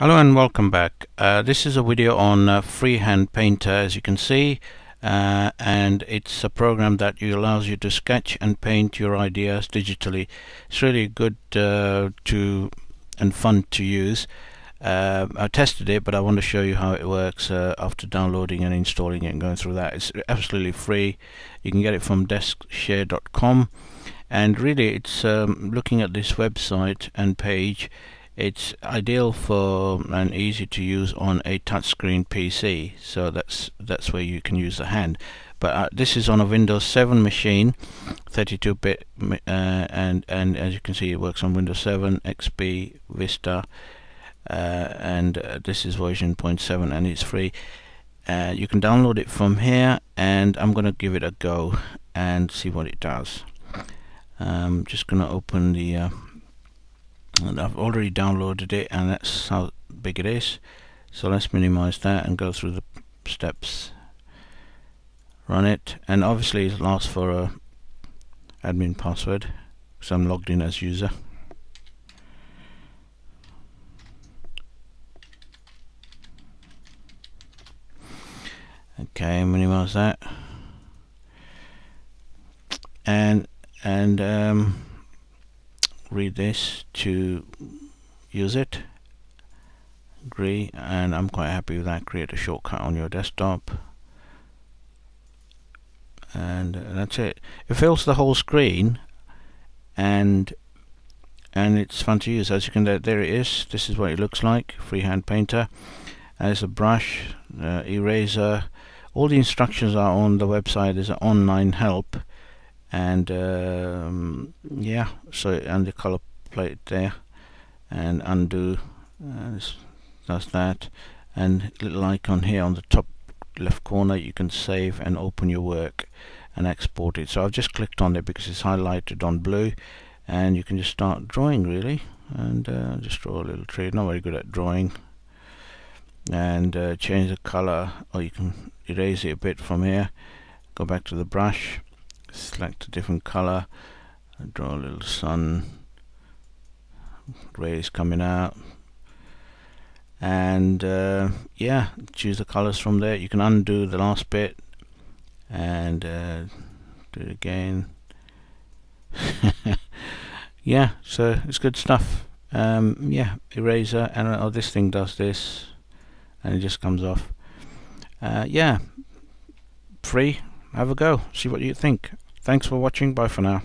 Hello and welcome back. Uh, this is a video on uh, Freehand Painter as you can see uh, and it's a program that allows you to sketch and paint your ideas digitally. It's really good uh, to and fun to use. Uh, I tested it but I want to show you how it works uh, after downloading and installing it and going through that. It's absolutely free. You can get it from deskshare.com and really it's um, looking at this website and page it's ideal for and easy to use on a touchscreen PC so that's that's where you can use the hand. But uh, this is on a Windows 7 machine 32-bit uh, and and as you can see it works on Windows 7 XP Vista uh, and uh, this is version 0.7 and it's free. Uh, you can download it from here and I'm gonna give it a go and see what it does. I'm just gonna open the uh, and I've already downloaded it and that's how big it is. So let's minimize that and go through the steps. Run it and obviously it asks for a admin password because I'm logged in as user. Okay minimize that. And and um, read this to use it. Agree and I'm quite happy with that. Create a shortcut on your desktop. And that's it. It fills the whole screen and and it's fun to use. As you can there it is. This is what it looks like. Freehand painter. There's a brush uh, eraser. All the instructions are on the website. There's an online help. And um, yeah so and the color plate there and undo uh, does that. And little icon here on the top left corner you can save and open your work and export it. So I've just clicked on it because it's highlighted on blue and you can just start drawing really. And uh, just draw a little tree. Not very good at drawing. And uh, change the color or you can erase it a bit from here. Go back to the brush select a different color draw a little sun. Rays coming out. And uh, yeah choose the colors from there. You can undo the last bit and uh, do it again. Yeah so it's good stuff. Um, yeah eraser and oh this thing does this and it just comes off. Uh, yeah free. Have a go. See what you think. Thanks for watching. Bye for now